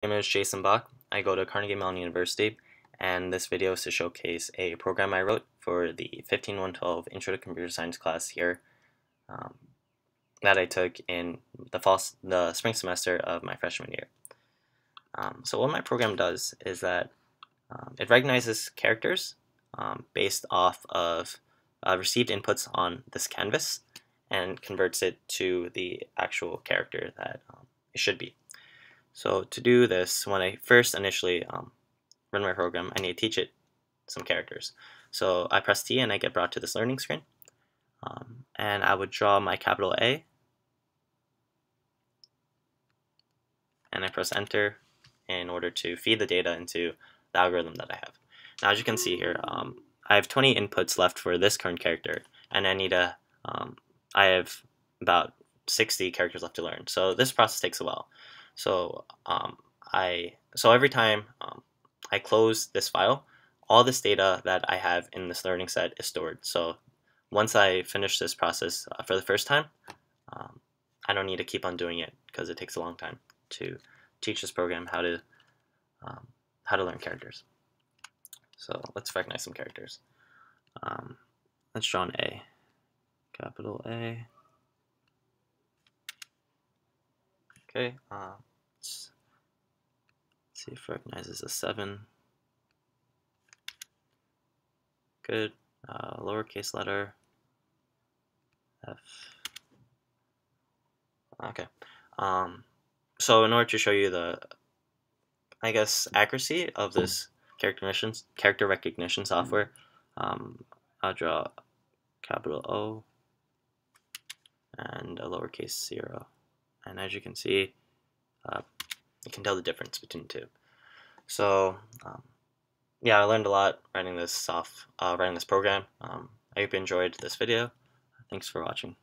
My name is Jason Bak. I go to Carnegie Mellon University, and this video is to showcase a program I wrote for the 15112 Intro to Computer Science class here um, that I took in the fall, the spring semester of my freshman year. Um, so what my program does is that um, it recognizes characters um, based off of uh, received inputs on this canvas and converts it to the actual character that um, it should be. So to do this, when I first initially um, run my program, I need to teach it some characters. So I press T and I get brought to this learning screen. Um, and I would draw my capital A. And I press enter in order to feed the data into the algorithm that I have. Now as you can see here, um, I have 20 inputs left for this current character, and I need a, um, I have about 60 characters left to learn. So this process takes a while. So um, I so every time um, I close this file, all this data that I have in this learning set is stored. So once I finish this process uh, for the first time, um, I don't need to keep on doing it because it takes a long time to teach this program how to um, how to learn characters. So let's recognize some characters. Um, let's draw an A, capital A. Okay, uh, see if it recognizes a 7. Good. Uh, lowercase letter. F. Okay. Um, so in order to show you the, I guess, accuracy of this character recognition, character recognition software, um, I'll draw capital O and a lowercase 0 and as you can see uh, you can tell the difference between the two. So um, yeah I learned a lot writing this off uh, writing this program. Um, I hope you enjoyed this video. Thanks for watching